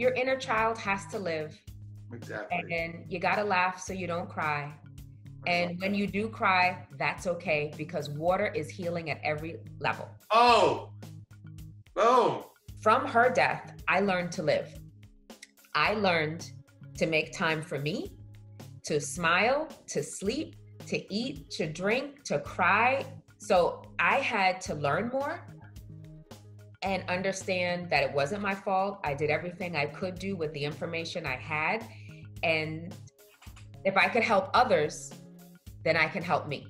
your inner child has to live. Exactly. And you got to laugh so you don't cry. And when you do cry, that's okay because water is healing at every level. Oh, boom. From her death, I learned to live. I learned to make time for me, to smile, to sleep, to eat, to drink, to cry. So I had to learn more and understand that it wasn't my fault. I did everything I could do with the information I had. And if I could help others, then I can help me.